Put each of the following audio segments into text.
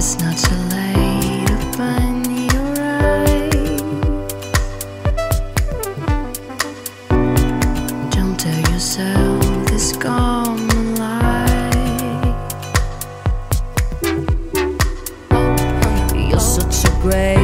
It's not too late open your eyes. Don't tell yourself this common lie. Oh, you're such a.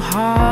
heart.